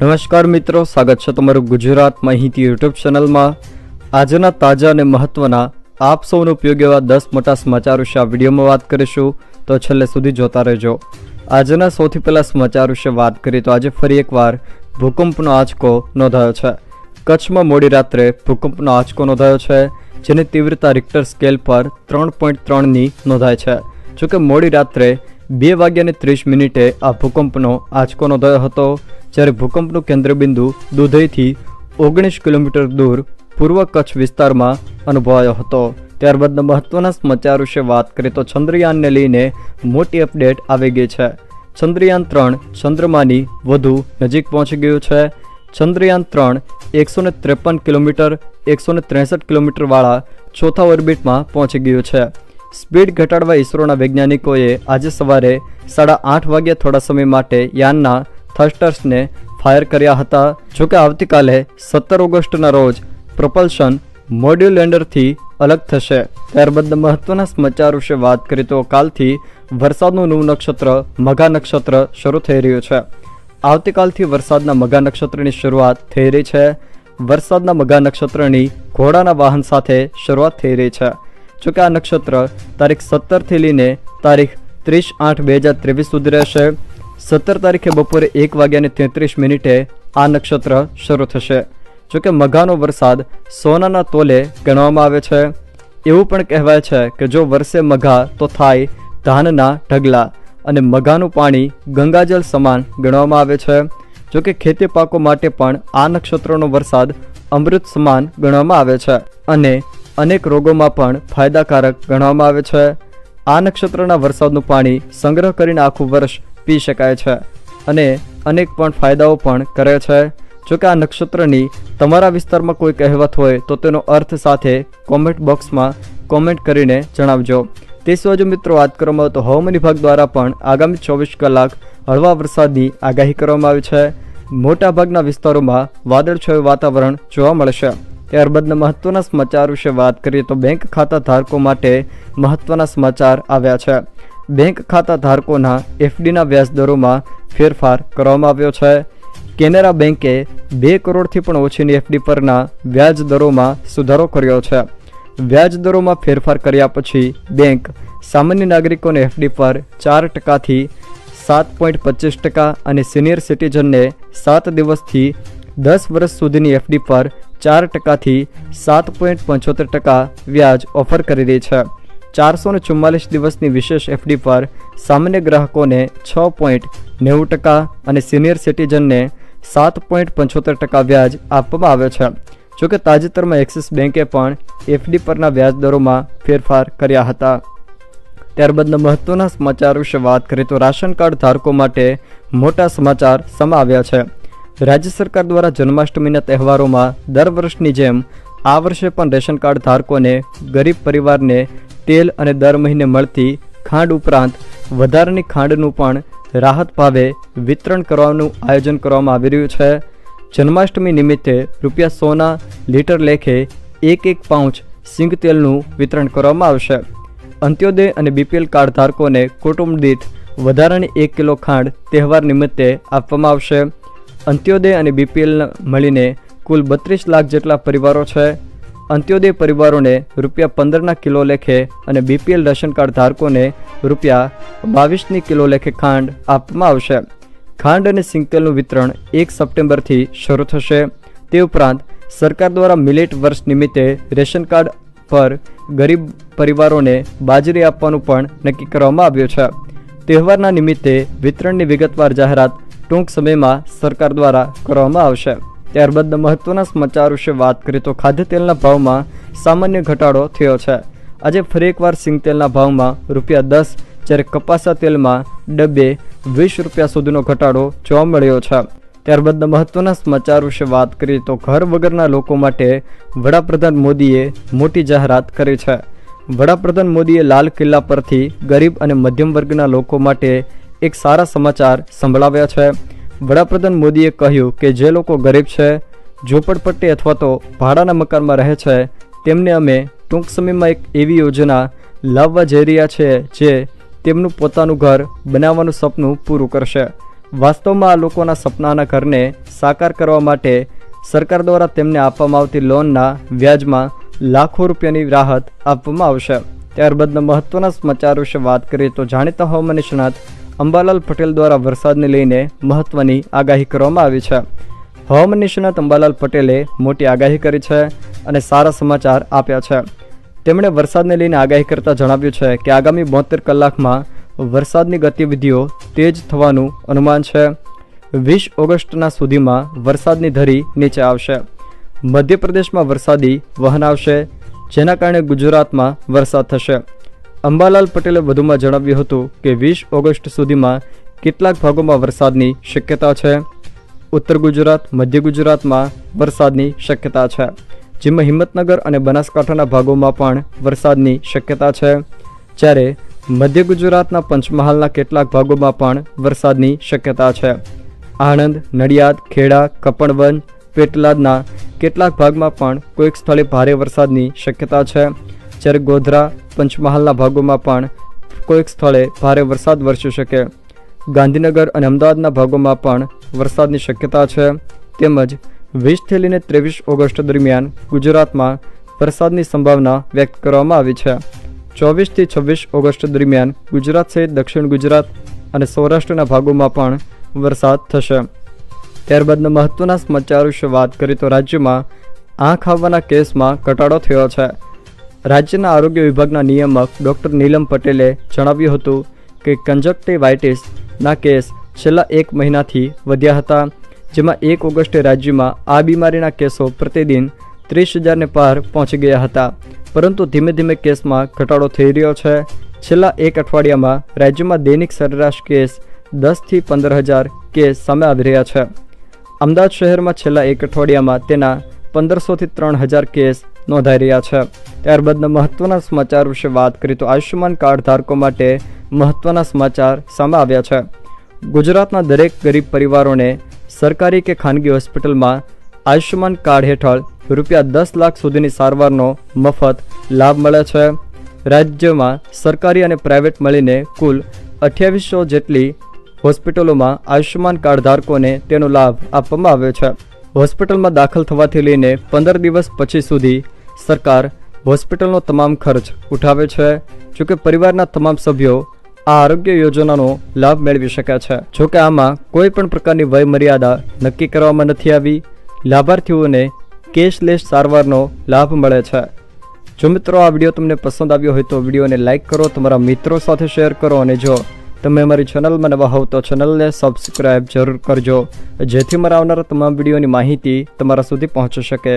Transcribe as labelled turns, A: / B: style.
A: નમસ્કાર મિત્રો, સ્વાગત છે તમારું ગુજરાત માહિતી યુટ્યુબ ચેનલમાં. આજના તાજા અને મહત્વના, આપ સૌનો ઉપયોગ એવા દસ મોટા સમાચાર વિશે આ વિડીયોમાં વાત કરીશું. તો છેલ્લે સુધી જોતા રહેજો. આજના સૌથી પહેલાં સમાચાર વિશે વાત કરીએ તો આજે ફરી એકવાર ભૂકંપનો આંચકો નોંધાયો છે. કચ્છમાં મોડી રાત્રે ભૂકંપનો આંચકો નોંધાયો છે, જેની તીવ્રતા રિક્ટર સ્કેલ પર ત્રણ પોઈન્ટ ત્રણની નોંધાય છે. જોકે મોડી રાત્રે બે વાગ્યાને ત્રીસ મિનિટે આ ભૂકંપનો આંચકો નોંધાયો હતો, જ્યારે ભૂકંપનું કેન્દ્રબિંદુ દુધઈથી ઓગણીસ કિલોમીટર દૂર પૂર્વ કચ્છ વિસ્તારમાં અનુભવાયો હતો. ત્યારબાદના મહત્વના સમાચાર વિશે વાત કરીએ તો ચંદ્રયાનને લઈને મોટી અપડેટ આવી ગઈ છે. ચંદ્રયાન ત્રણ ચંદ્રમાની વધુ નજીક પહોંચી ગયું છે. ચંદ્રયાન ત્રણ એકસો ત્રેપન કિલોમીટર, એકસો ત્રેસઠ કિલોમીટરવાળા ચોથા ઓર્બિટમાં પહોંચી ગયું છે. સ્પીડ ઘટાડવા ઇસરોના વૈજ્ઞાનિકોએ આજે સવારે સાડા આઠ વાગ્યા થોડા સમય માટે યાનના થસ્ટર્સને ફાયર કર્યા હતા જોકે આવતીકાલે સત્તર ઓગસ્ટના રોજ પ્રપલ્શન મોડ્યુલ લેન્ડરથી અલગ થશે. ત્યારબાદ મહત્વના સમાચાર વિશે વાત કરીએ તો કાલથી વરસાદનું નવું નક્ષત્ર, મઘા નક્ષત્ર શરૂ થઈ રહ્યું છે. આવતીકાલથી વરસાદના મઘા નક્ષત્રની શરૂઆત થઈ રહી છે. વરસાદના મઘા નક્ષત્રની ઘોડાના વાહન સાથે શરૂઆત થઈ રહી છે. જોકે આ નક્ષત્ર તારીખ સત્તરથી લઈને તારીખ ત્રીસ આઠ બે હજાર ત્રેવીસ સુધી રહેશે. સત્તર તારીખે બપોરે એક વાગ્યાને તેત્રીસ મિનિટે આ નક્ષત્ર શરૂ થશે. જોકે મઘાનો વરસાદ સોનાના તોલે ગણવામાં આવે છે. એવું પણ કહેવાય છે કે જો વરસે મઘા તો થાય ધાનના ઢગલા અને મઘાનું પાણી ગંગાજળ સમાન ગણવામાં આવે છે. જોકે ખેતી પાકો માટે પણ આ નક્ષત્રનો વરસાદ અમૃત સમાન ગણવામાં આવે છે અને અનેક રોગોમાં પણ ફાયદાકારક ગણવામાં આવે છે. આ નક્ષત્રના વરસાદનું પાણી સંગ્રહ કરીને આખું વર્ષ પી શકાય છે અને અનેક પણ ફાયદાઓ પણ કરે છે. જોકે આ નક્ષત્રની તમારા વિસ્તારમાં કોઈ કહેવત હોય તો તેનો અર્થ સાથે કોમેન્ટ બોક્સમાં કોમેન્ટ કરીને જણાવજો. તે સિવાય જો મિત્રો વાત કરવામાં આવે તો હવામાન વિભાગ દ્વારા પણ આગામી ચોવીસ કલાક હળવા વરસાદની આગાહી કરવામાં આવી છે. મોટાભાગના વિસ્તારોમાં વાદળછાયું વાતાવરણ જોવા મળશે. ત્યારબાદના મહત્વના સમાચાર વિશે વાત કરીએ તો બેંક ખાતા ધારકો માટે મહત્વના સમાચાર આવ્યા છે. બેંક ખાતા ધારકોના એફડીના વ્યાજ દરોમાં ફેરફાર કરવામાં આવ્યો છે. કેનેરા બેંકે બે કરોડથી પણ ઓછીની એફડી પરના વ્યાજ દરોમાં સુધારો કર્યો છે. વ્યાજ દરોમાં ફેરફાર કર્યા પછી બેંક સામાન્ય નાગરિકોને એફડી પર ચાર ટકાથી સાત પોઈન્ટ પચીસ ટકા અને સિનિયર સિટીઝનને સાત દિવસથી દસ વર્ષ સુધીની એફડી પર ચાર ટકાથી સાત પોઈન્ટ પંચોતેર ટકા વ્યાજ ઓફર કરી રહી છે. ચારસો ને ચુમ્માલીસ દિવસની વિશેષ એફડી પર સામાન્ય ગ્રાહકોને છ પોઈન્ટ નેવું ટકા અને સિનિયર સિટીઝનને સાત પોઈન્ટ પંચોતેર ટકા વ્યાજ આપવામાં આવે છે. જોકે તાજેતરમાં એક્સિસ બેંકે પણ એફડી પરના વ્યાજ દરોમાં ફેરફાર કર્યા હતા. ત્યારબાદના મહત્વના સમાચાર વિશે વાત કરીએ તો રાશન કાર્ડ ધારકો માટે મોટા સમાચાર સમાવ્યા છે. રાજ્ય સરકાર દ્વારા જન્માષ્ટમીના તહેવારોમાં દર વર્ષની જેમ આ વર્ષે પણ રેશન કાર્ડ ધારકોને, ગરીબ પરિવારને તેલ અને દર મહિને મળતી ખાંડ ઉપરાંત વધારાની ખાંડનું પણ રાહત ભાવે વિતરણ કરવાનું આયોજન કરવામાં આવી રહ્યું છે. જન્માષ્ટમી નિમિત્તે રૂપિયા સોના લીટર લેખે એક એક પાઉચ સિંગ તેલનું વિતરણ કરવામાં આવશે. અંત્યોદય અને બીપીએલ કાર્ડ ધારકોને કુટુંબ દીઠ વધારાની એક કિલો ખાંડ તહેવાર નિમિત્તે આપવામાં આવશે. અંત્યોદય અને બીપીએલ મળીને કુલ બત્રીસ લાખ જેટલા પરિવારો છે. અંત્યોદય પરિવારોને રૂપિયા પંદરના કિલો લેખે અને બીપીએલ રેશન કાર્ડ ધારકોને રૂપિયા બાવીસની કિલો લેખે ખાંડ આપવામાં આવશે. ખાંડ અને સિંકેલનું વિતરણ એક સપ્ટેમ્બરથી શરૂ થશે. તે ઉપરાંત, સરકાર દ્વારા મિલેટ વર્ષ નિમિત્તે રેશન કાર્ડ પર ગરીબ પરિવારોને બાજરી આપવાનું પણ નક્કી કરવામાં આવ્યું છે. તહેવારના નિમિત્તે વિતરણની વિગતવાર જાહેરાત ટૂંક સમયમાં સરકાર દ્વારા કરવામાં આવશે. ત્યારબાદ મહત્વના સમાચાર વિશે વાત કરીએ તો ખાદ્ય તેલના ભાવમાં સામાન્ય ઘટાડો થયો છે. આજે ફરી એકવાર સિંગતેલના ભાવમાં રૂપિયા દસ, જ્યારે કપાસા તેલમાં ડબ્બે વીસ રૂપિયા સુધીનો ઘટાડો જોવા મળ્યો છે. ત્યારબાદ મહત્વના સમાચાર વિશે વાત કરીએ તો ઘર વગરના લોકો માટે વડાપ્રધાન મોદીએ મોટી જાહેરાત કરી છે. વડાપ્રધાન મોદીએ લાલ કિલ્લા પરથી ગરીબ અને મધ્યમ વર્ગના લોકો માટે એક સારા સમાચાર સંભળાવ્યા છે. વડાપ્રધાન મોદીએ કહ્યું કે જે લોકો ગરીબ છે, ઝોપડપટ્ટી અથવા તો ભાડાના મકાનમાં રહે છે, તેમને અમે ટૂંક સમયમાં એક એવી યોજના લાવવા જઈ રહ્યા છે જે તેમનું પોતાનું ઘર બનાવવાનું સપનું પૂરું કરશે. વાસ્તવમાં આ લોકોના સપનાના ઘરને સાકાર કરવા માટે સરકાર દ્વારા તેમને આપવામાં આવતી લોનના વ્યાજમાં લાખો રૂપિયાની રાહત આપવામાં આવશે. ત્યારબાદના મહત્વના સમાચાર વિશે વાત કરીએ તો જાણીતા હવામાન નિષ્ણાત અંબાલાલ પટેલ દ્વારા વરસાદને લઈને મહત્વની આગાહી કરવામાં આવી છે. હવામાન નિષ્ણાત અંબાલાલ પટેલે મોટી આગાહી કરી છે અને સારા સમાચાર આપ્યા છે. તેમણે વરસાદને લઈને આગાહી કરતા જણાવ્યું છે કે આગામી બોતેર કલાકમાં વરસાદની ગતિવિધિઓ તેજ થવાનું અનુમાન છે. વીસ ઓગસ્ટના સુધીમાં વરસાદની ધરી નીચે આવશે. મધ્યપ્રદેશમાં વરસાદી વહન આવશે, જેના કારણે ગુજરાતમાં વરસાદ થશે. અંબાલાલ પટેલે વધુમાં જણાવ્યું હતું કે વીસ ઓગસ્ટ સુધીમાં કેટલાક ભાગોમાં વરસાદની શક્યતા છે. ઉત્તર ગુજરાત, મધ્ય ગુજરાતમાં વરસાદની શક્યતા છે. જેમાં હિંમતનગર અને બનાસકાંઠાના ભાગોમાં પણ વરસાદની શક્યતા છે. જ્યારે મધ્ય ગુજરાતના પંચમહાલના કેટલાક ભાગોમાં પણ વરસાદની શક્યતા છે. આણંદ, નડિયાદ, ખેડા કપણવન પેટલાદના કેટલાક ભાગમાં પણ કોઈક સ્થળે ભારે વરસાદની શક્યતા છે. જ્યારે ગોધરા પંચમહાલના ભાગોમાં પણ કોઈક સ્થળે ભારે વરસાદ વરસી શકે. ગાંધીનગર અને અમદાવાદના ભાગોમાં પણ વરસાદની શક્યતા છે. તેમજ વીસથી લઈને ત્રેવીસ ઓગસ્ટ દરમિયાન ગુજરાતમાં વરસાદની સંભાવના વ્યક્ત કરવામાં આવી છે. ચોવીસથી છવ્વીસ ઓગસ્ટ દરમિયાન ગુજરાત સહિત દક્ષિણ ગુજરાત અને સૌરાષ્ટ્રના ભાગોમાં પણ વરસાદ થશે. ત્યારબાદના મહત્વના સમાચાર વિશે વાત કરીએ તો રાજ્યમાં આંખ આવવાના કેસમાં ઘટાડો થયો છે. રાજ્યના આરોગ્ય વિભાગના નિયામક ડૉક્ટર નીલમ પટેલે જણાવ્યું હતું કે કંજક્ટિવાઇટિસના કેસ છેલ્લા એક મહિનાથી વધ્યા હતા, જેમાં એક ઓગસ્ટે રાજ્યમાં આ બીમારીના કેસો પ્રતિદિન ત્રીસ હજારને પાર પહોંચી ગયા હતા. પરંતુ ધીમે ધીમે કેસમાં ઘટાડો થઈ રહ્યો છે. છેલ્લા એક અઠવાડિયામાં રાજ્યમાં દૈનિક સરેરાશ કેસ દસથી પંદર હજાર કેસ સામે આવી રહ્યા છે. અમદાવાદ શહેરમાં છેલ્લા એક અઠવાડિયામાં તેના પંદરસોથી ત્રણ હજાર કેસ નોંધાઈ રહ્યા છે. ત્યારબાદના મહત્વના સમાચાર વિશે વાત કરીએ તો આયુષ્યમાન કાર્ડ ધારકો માટે મહત્વના સમાચાર સામે આવ્યા છે. ગુજરાતના દરેક ગરીબ પરિવારોને સરકારી કે ખાનગી હોસ્પિટલમાં આયુષ્યમાન કાર્ડ હેઠળ રૂપિયા દસ લાખ સુધીની સારવારનો મફત લાભ મળે છે. રાજ્યમાં સરકારી અને પ્રાઇવેટ મળીને કુલ અઠ્યાવીસો જેટલી હોસ્પિટલોમાં આયુષ્યમાન કાર્ડ ધારકોને તેનો લાભ આપવામાં આવ્યો છે. હોસ્પિટલમાં દાખલ થવાથી લઈને પંદર દિવસ પછી સુધી સરકાર હોસ્પિટલનો તમામ ખર્ચ ઉઠાવે છે, જોકે પરિવારના તમામ સભ્યો આ આરોગ્ય યોજનાનો લાભ મેળવી શકે છે. જોકે આમાં કોઈ પણ પ્રકારની વય મર્યાદા નક્કી કરવામાં નથી આવી. લાભાર્થીઓને કેશલેસ સારવારનો લાભ મળે છે. જો મિત્રો આ વીડિયો તમને પસંદ આવ્યો હોય તો વિડીયોને લાઇક કરો, તમારા મિત્રો સાથે શેર કરો અને જો તમે અમારી ચેનલમાં નવા હોવ તો ચેનલને સબસ્ક્રાઇબ જરૂર કરજો, જેથી મારા આવનારા તમામ વિડીયોની માહિતી તમારા સુધી પહોંચી શકે.